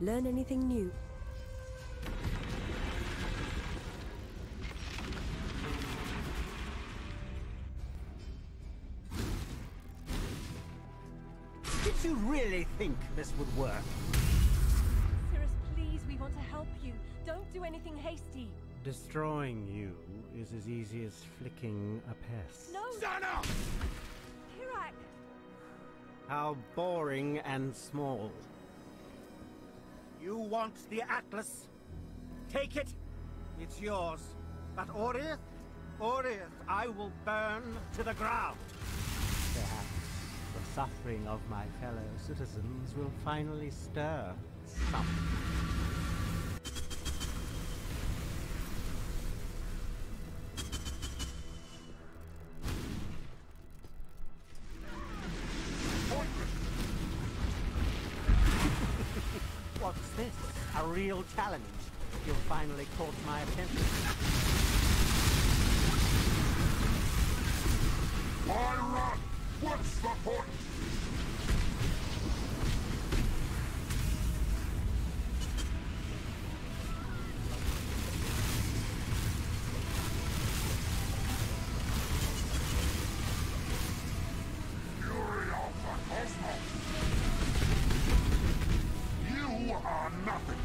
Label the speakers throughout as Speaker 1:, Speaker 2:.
Speaker 1: Learn anything new?
Speaker 2: Did you really think this would work?
Speaker 3: Sirus, please, we want to help you. Don't do anything hasty.
Speaker 2: Destroying you is as easy as flicking a pest.
Speaker 3: No!
Speaker 4: Zana!
Speaker 3: Kirac!
Speaker 2: How boring and small.
Speaker 4: You want the Atlas? Take it. It's yours. But Oriath? Oriath, I will burn to the ground.
Speaker 2: Perhaps the suffering of my fellow citizens will finally stir something. A real challenge? You finally caught my attention.
Speaker 5: Why run? What's the point? Nothing!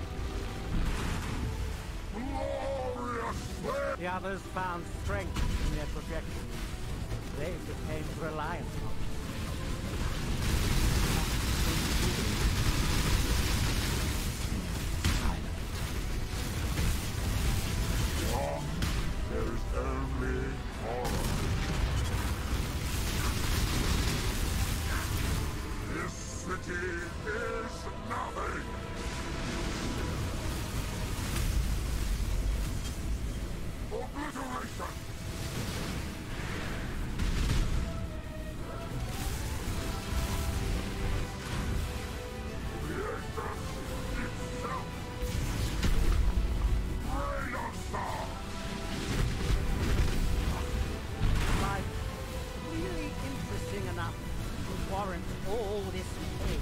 Speaker 2: The others found strength in their projections. They became reliant on it. Warrant all this pain.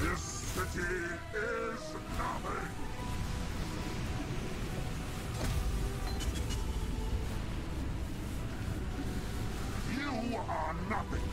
Speaker 5: This city is nothing. You are nothing.